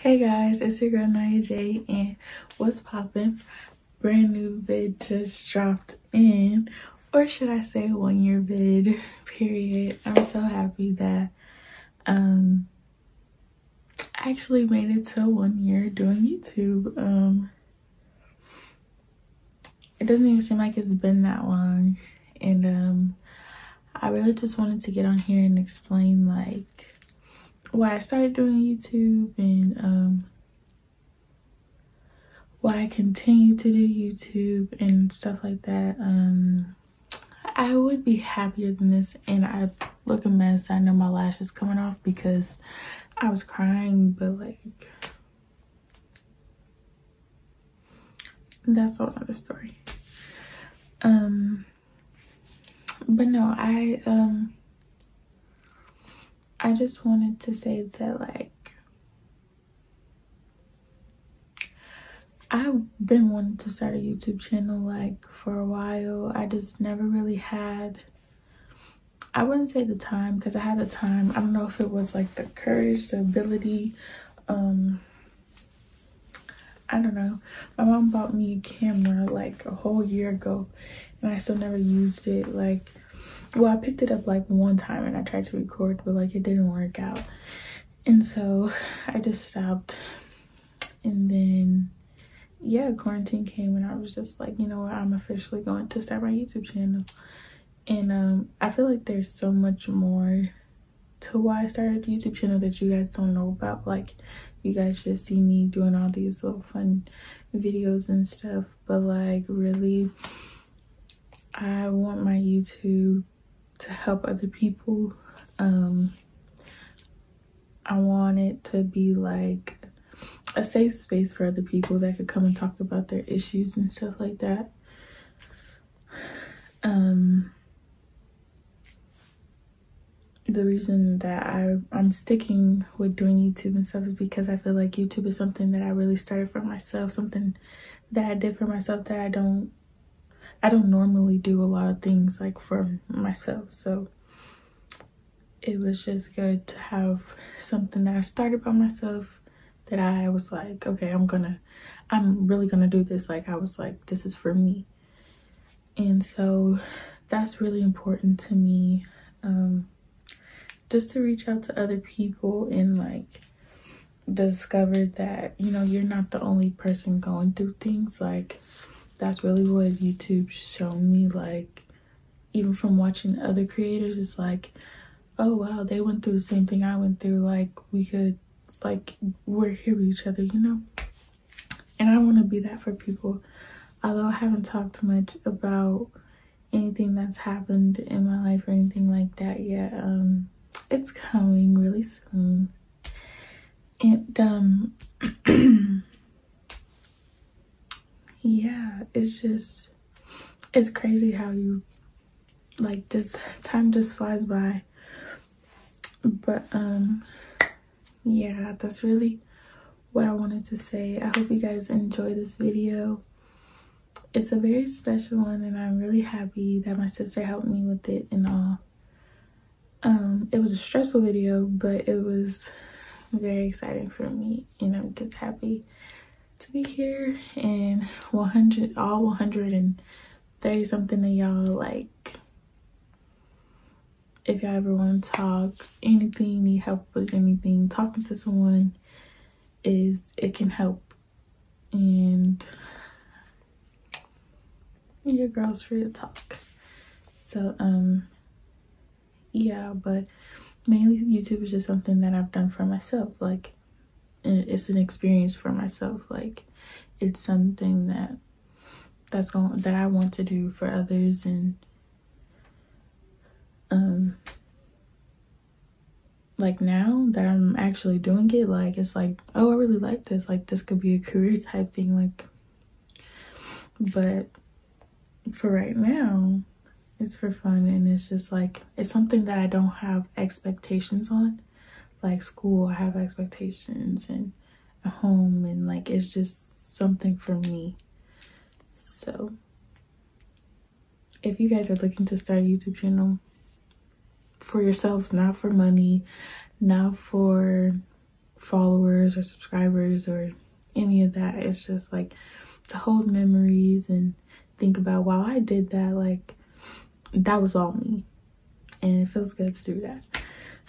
Hey guys, it's your girl Naiyah J and what's poppin'? Brand new vid just dropped in, or should I say one year vid, period. I'm so happy that um I actually made it to one year doing YouTube. Um it doesn't even seem like it's been that long and um I really just wanted to get on here and explain like why I started doing YouTube and um why I continue to do YouTube and stuff like that. Um I would be happier than this and I look a mess. I know my lashes coming off because I was crying, but like that's all another story. Um but no, I um I just wanted to say that like I've been wanting to start a YouTube channel like for a while. I just never really had I wouldn't say the time because I had the time. I don't know if it was like the courage, the ability, um I don't know. My mom bought me a camera like a whole year ago and I still never used it. Like well i picked it up like one time and i tried to record but like it didn't work out. And so i just stopped. And then yeah quarantine came and i was just like you know what i'm officially going to start my youtube channel. And um i feel like there's so much more to why i started a youtube channel that you guys don't know about. Like you guys just see me doing all these little fun videos and stuff but like really i want my youtube to help other people. Um, I want it to be like a safe space for other people that could come and talk about their issues and stuff like that. Um, the reason that I, I'm sticking with doing YouTube and stuff is because I feel like YouTube is something that I really started for myself, something that I did for myself that I don't I don't normally do a lot of things like for myself. So it was just good to have something that I started by myself that I was like, okay, I'm gonna, I'm really gonna do this. Like I was like, this is for me. And so that's really important to me. Um, just to reach out to other people and like discover that, you know, you're not the only person going through things. Like that's really what YouTube showed me. Like, even from watching other creators, it's like, oh wow, they went through the same thing I went through. Like, we could, like, we're here with each other, you know? And I want to be that for people. Although I haven't talked much about anything that's happened in my life or anything like that yet, um, it's coming really soon. And, um, yeah it's just it's crazy how you like just time just flies by. But um yeah that's really what i wanted to say. I hope you guys enjoy this video. It's a very special one and i'm really happy that my sister helped me with it and all. Um it was a stressful video but it was very exciting for me and i'm just happy to be here and 100 all 130 something of y'all like if y'all ever want to talk anything need help with anything talking to someone is it can help. And your girl's free to talk. So um yeah but mainly youtube is just something that i've done for myself like it's an experience for myself. Like it's something that that's going that i want to do for others and um like now that i'm actually doing it like it's like oh i really like this. Like this could be a career type thing like but for right now it's for fun and it's just like it's something that i don't have expectations on like school i have expectations and a home and like it's just something for me so if you guys are looking to start a youtube channel for yourselves not for money not for followers or subscribers or any of that. It's just like to hold memories and think about, wow, I did that. Like, that was all me. And it feels good to do that.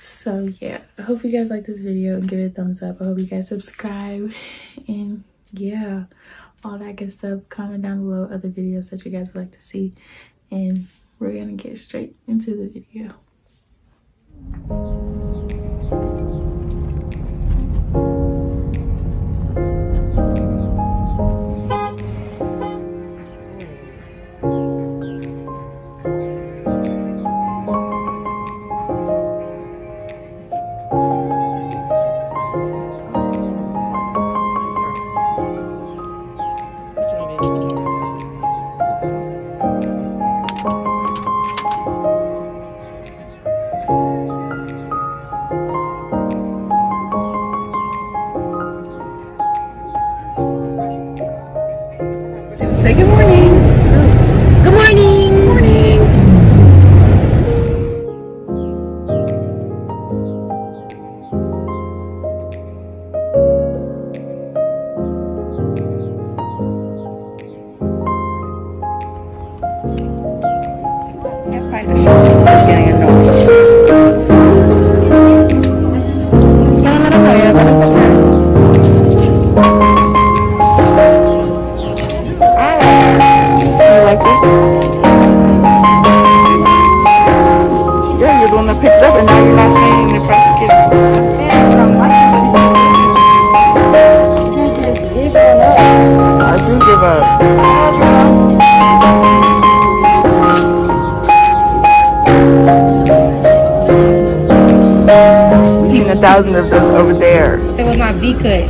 So, yeah, I hope you guys like this video and give it a thumbs up. I hope you guys subscribe. And, yeah, all that good stuff. Comment down below other videos that you guys would like to see. And we're to get straight into the video. Good morning. Thousand of those over there. That was my V cut.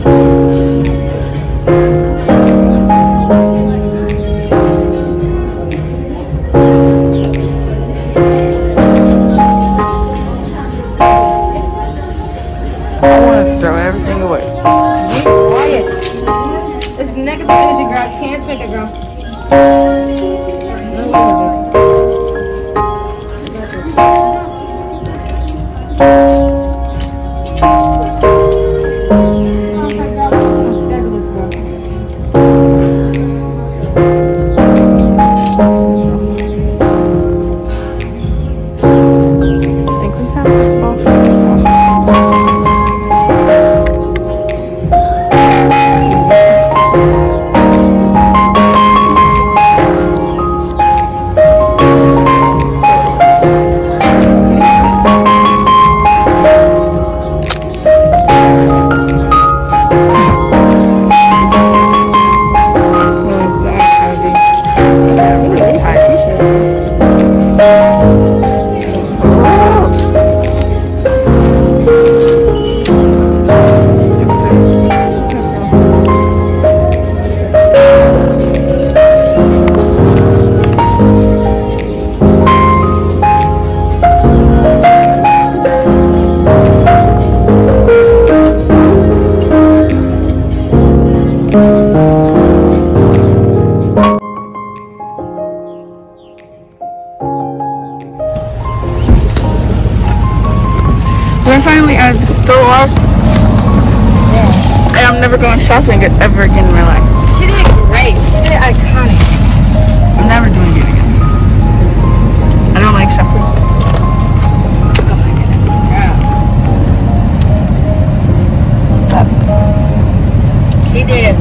Never going shopping ever again in my life. She did great. She did iconic. I'm never doing it again. I don't like shopping. Oh my goodness, girl. What's up? She did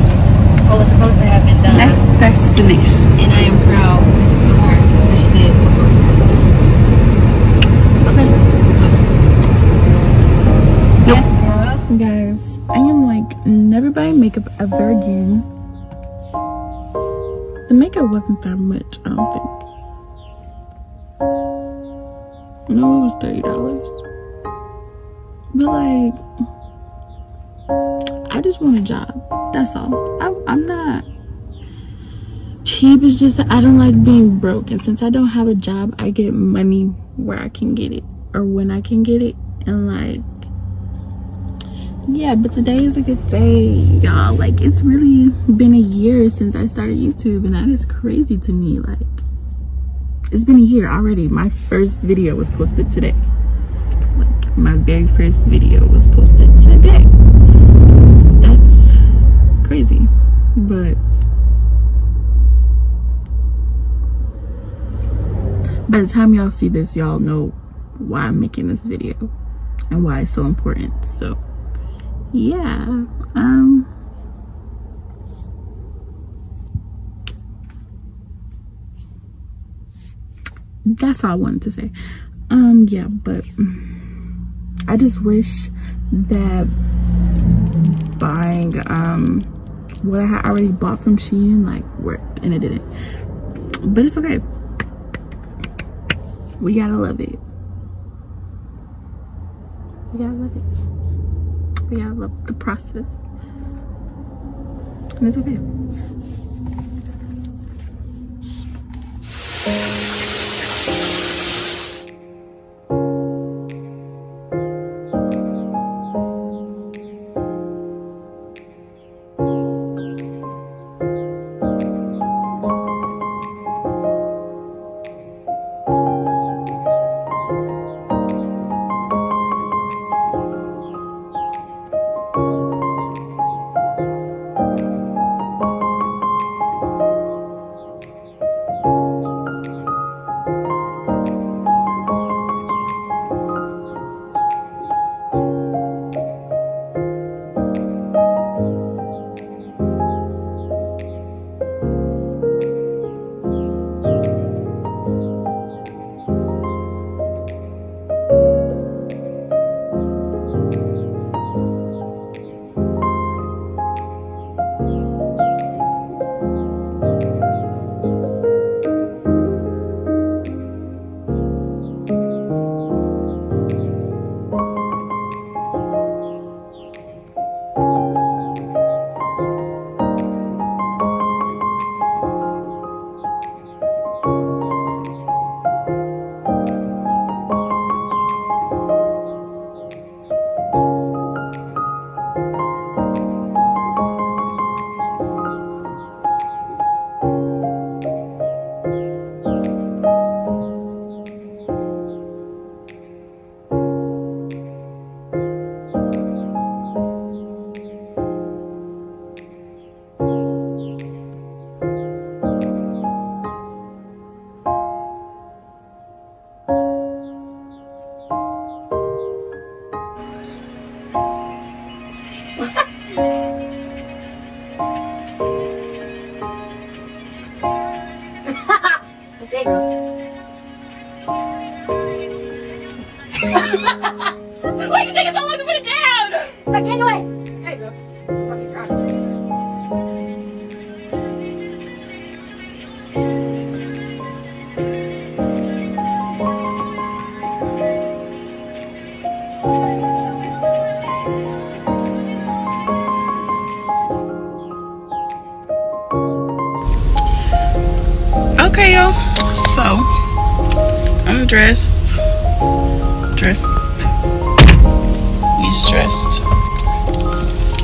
what was supposed to have been done. That's, that's Denise. and I am proud of her that she did what was supposed to happen. Okay. Yes, girl. Guys, I am like never buying makeup ever again. The makeup wasn't that much, I don't think. No, it was thirty dollars. But like, I just want a job. That's all. I, I'm not cheap. It's just that I don't like being broke, and since I don't have a job, I get money where I can get it or when I can get it, and like yeah but today is a good day y'all. Like it's really been a year since i started youtube and that is crazy to me. Like it's been a year already. My first video was posted today. Like my very first video was posted today. That's crazy. But by the time y'all see this y'all know why i'm making this video and why it's so important so yeah um that's all i wanted to say. Um yeah but i just wish that buying um what i had already bought from shein like worked and it didn't. But it's okay. We gotta love it. We gotta love it gotta love the process. And it's okay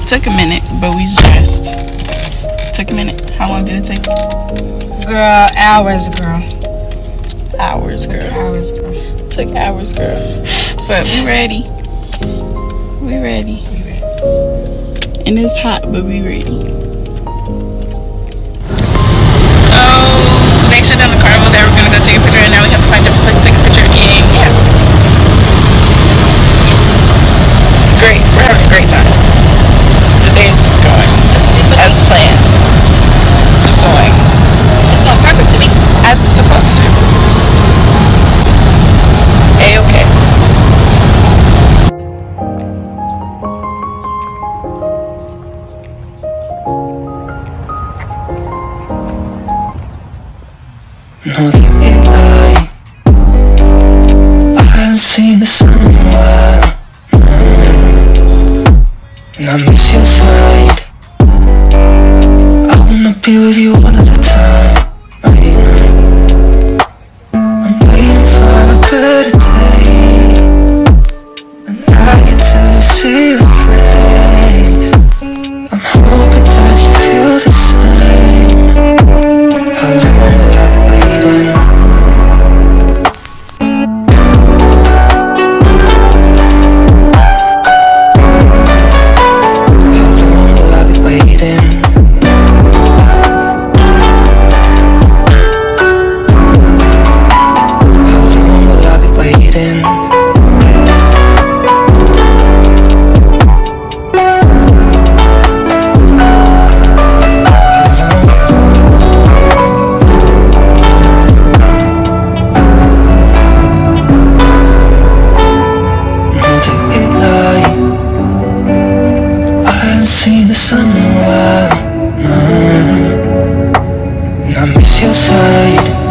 Took a minute, but we dressed. Took a minute. How long did it take? Girl, hours, girl. Hours, girl. Hours, girl. Took hours, girl. But we ready. we ready. We ready. And it's hot, but we ready. Seen the sun in a while. Mm. No. And I miss your side.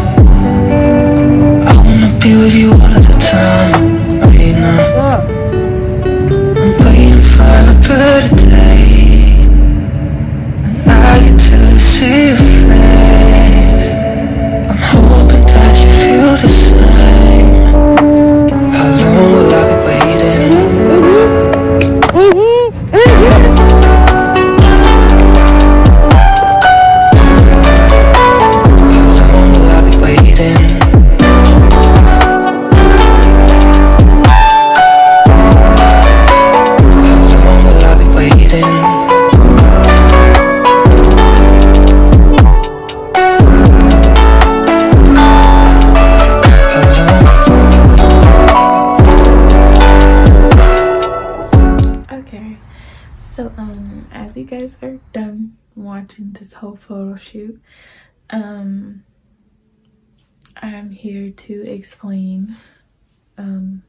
Shoot, um, I'm here to explain um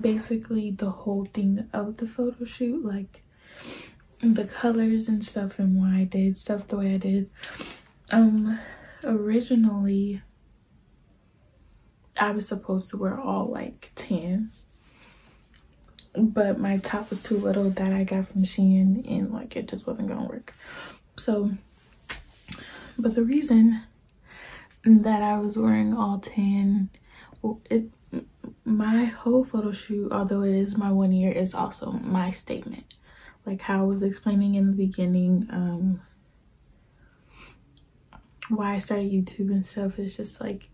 basically the whole thing of the photo shoot, like the colors and stuff and why I did stuff the way I did. Um, originally I was supposed to wear all like tan but my top was too little that I got from Shein and like it just wasn't gonna work. So, but the reason that I was wearing all tan, well, it my whole photo shoot, although it is my one year, is also my statement. Like how I was explaining in the beginning, um, why I started YouTube and stuff is just like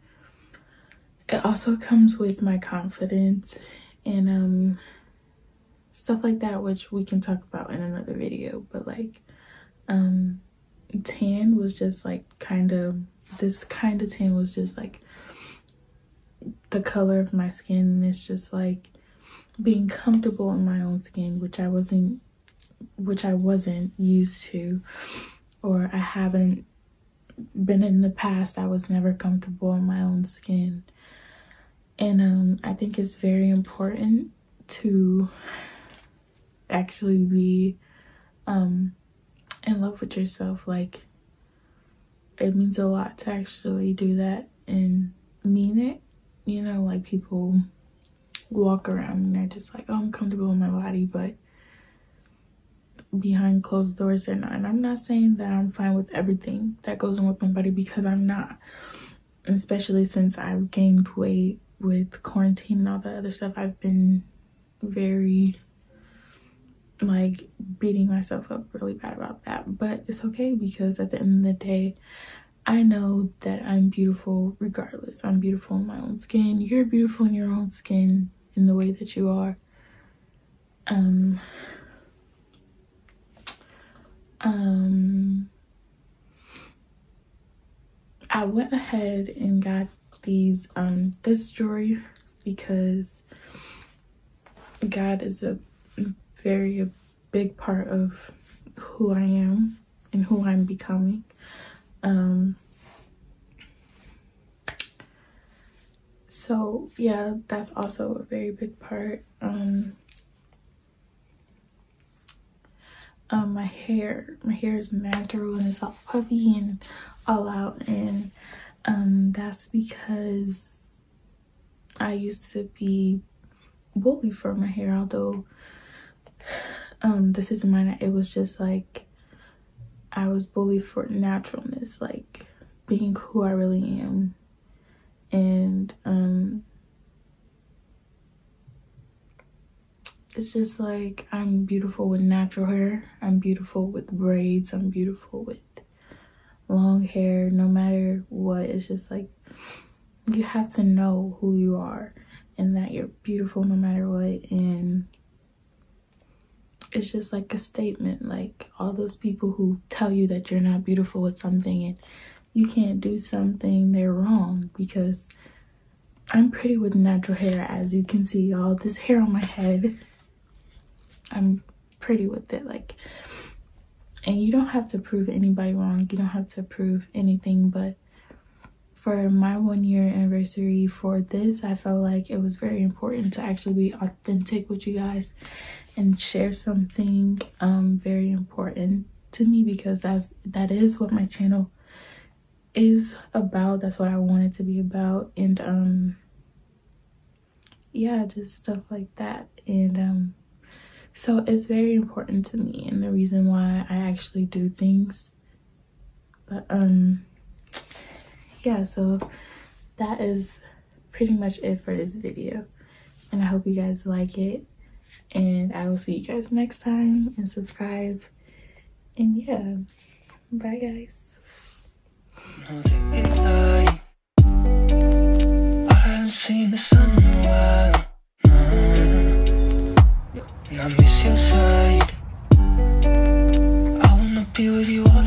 it also comes with my confidence and um stuff like that which we can talk about in another video but like um tan was just like kind of this kind of tan was just like the color of my skin and it's just like being comfortable in my own skin which I wasn't which I wasn't used to or I haven't been in the past. I was never comfortable in my own skin. And um I think it's very important to actually be um in love with yourself like it means a lot to actually do that and mean it you know like people walk around and they're just like oh i'm comfortable in my body but behind closed doors they're not. And i'm not saying that i'm fine with everything that goes on with my body because i'm not. Especially since i've gained weight with quarantine and all that other stuff i've been very like beating myself up really bad about that. But it's okay because at the end of the day i know that i'm beautiful regardless. I'm beautiful in my own skin. You're beautiful in your own skin in the way that you are. Um um i went ahead and got these um this jewelry because god is a very a big part of who I am and who I'm becoming. Um so yeah, that's also a very big part. Um um my hair my hair is natural and it's all puffy and all out and um that's because I used to be bullied for my hair although um this isn't mine it was just like i was bullied for naturalness like being who i really am. And um it's just like i'm beautiful with natural hair. I'm beautiful with braids. I'm beautiful with long hair. No matter what it's just like you have to know who you are and that you're beautiful no matter what. And it's just like a statement like all those people who tell you that you're not beautiful with something and you can't do something they're wrong because i'm pretty with natural hair as you can see all this hair on my head. I'm pretty with it like and you don't have to prove anybody wrong you don't have to prove anything but for my one year anniversary for this i felt like it was very important to actually be authentic with you guys and share something um very important to me because that's that is what my channel is about. That's what i want it to be about. And um yeah just stuff like that. And um so it's very important to me and the reason why i actually do things. But um yeah so that is pretty much it for this video. And i hope you guys like it and I will see you guys next time and subscribe. And yeah, bye guys. Seen the sun in a while. And I miss your side. I wanna be with you all.